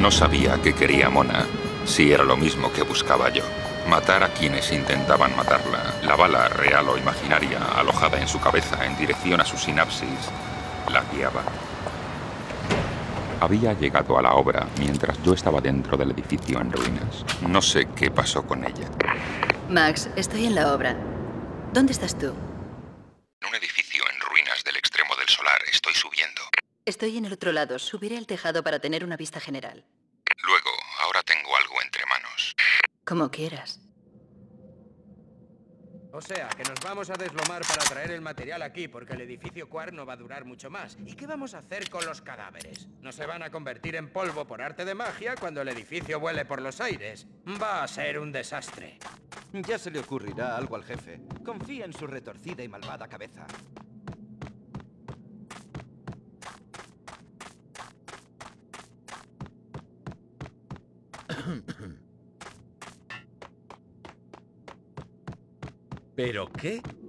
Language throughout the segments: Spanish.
No sabía qué quería Mona, si era lo mismo que buscaba yo. Matar a quienes intentaban matarla. La bala, real o imaginaria, alojada en su cabeza en dirección a su sinapsis, la guiaba. Había llegado a la obra mientras yo estaba dentro del edificio en ruinas. No sé qué pasó con ella. Max, estoy en la obra. ¿Dónde estás tú? En un edificio en ruinas del extremo del solar. Estoy subiendo. Estoy en el otro lado. Subiré al tejado para tener una vista general. Luego, ahora tengo algo entre manos. Como quieras. O sea, que nos vamos a deslomar para traer el material aquí porque el edificio Quark no va a durar mucho más. ¿Y qué vamos a hacer con los cadáveres? ¿No se van a convertir en polvo por arte de magia cuando el edificio vuele por los aires? Va a ser un desastre. Ya se le ocurrirá algo al jefe. Confía en su retorcida y malvada cabeza. ¿Pero qué?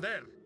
there.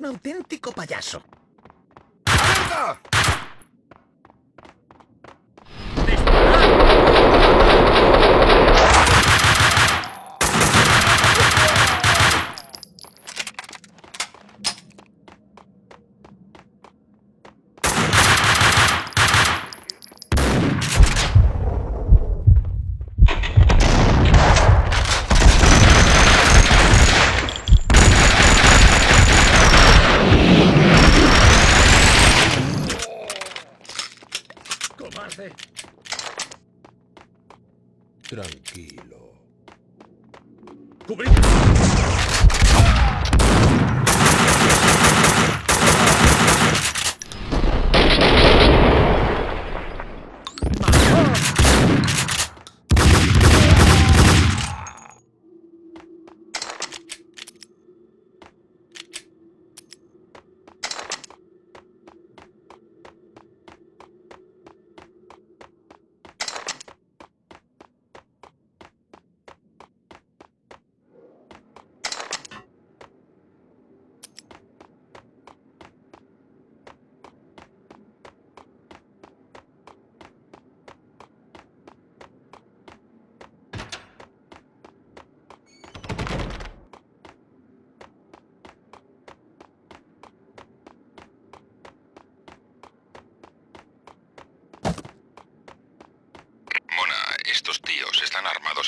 Un auténtico payaso. Cobrir.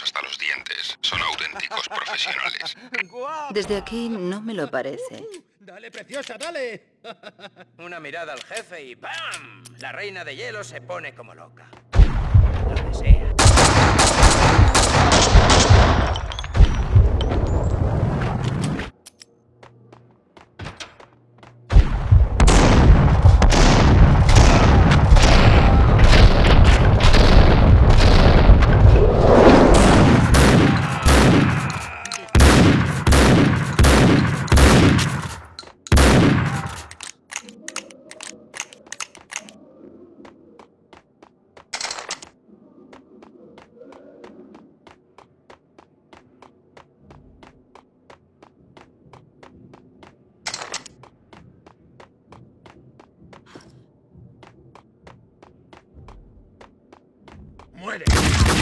Hasta los dientes. Son auténticos profesionales. Desde aquí no me lo parece. ¡Dale, preciosa, dale! Una mirada al jefe y ¡pam! La reina de hielo se pone como loca. Lo desea. ¡Muere!